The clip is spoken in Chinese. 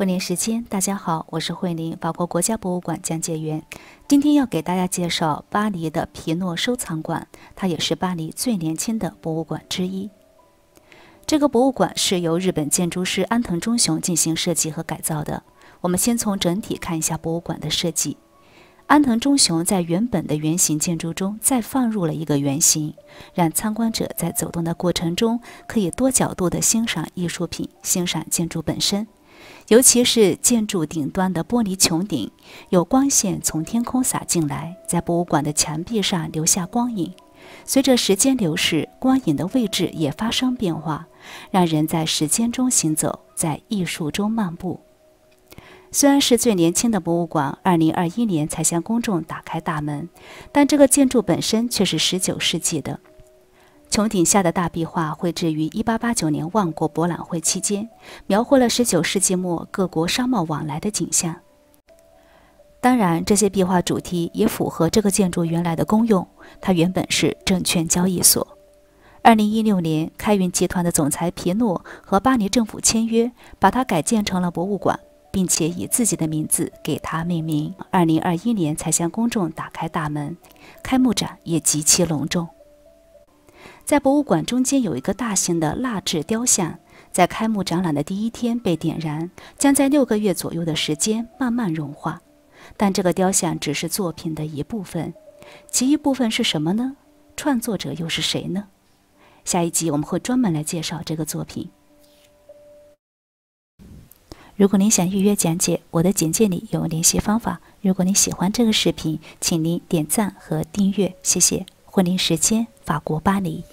慧林时间，大家好，我是慧林，法国国家博物馆讲解员。今天要给大家介绍巴黎的皮诺收藏馆，它也是巴黎最年轻的博物馆之一。这个博物馆是由日本建筑师安藤忠雄进行设计和改造的。我们先从整体看一下博物馆的设计。安藤忠雄在原本的圆形建筑中再放入了一个圆形，让参观者在走动的过程中可以多角度地欣赏艺术品、欣赏建筑本身。尤其是建筑顶端的玻璃穹顶，有光线从天空洒进来，在博物馆的墙壁上留下光影。随着时间流逝，光影的位置也发生变化，让人在时间中行走，在艺术中漫步。虽然是最年轻的博物馆，二零二一年才向公众打开大门，但这个建筑本身却是十九世纪的。穹顶下的大壁画绘制于一八八九年万国博览会期间，描绘了十九世纪末各国商贸往来的景象。当然，这些壁画主题也符合这个建筑原来的功用，它原本是证券交易所。二零一六年，开云集团的总裁皮诺和巴黎政府签约，把它改建成了博物馆。并且以自己的名字给它命名。二零二一年才向公众打开大门，开幕展也极其隆重。在博物馆中间有一个大型的蜡制雕像，在开幕展览的第一天被点燃，将在六个月左右的时间慢慢融化。但这个雕像只是作品的一部分，其余部分是什么呢？创作者又是谁呢？下一集我们会专门来介绍这个作品。如果您想预约讲解，我的简介里有联系方法。如果您喜欢这个视频，请您点赞和订阅，谢谢。婚礼时间，法国巴黎。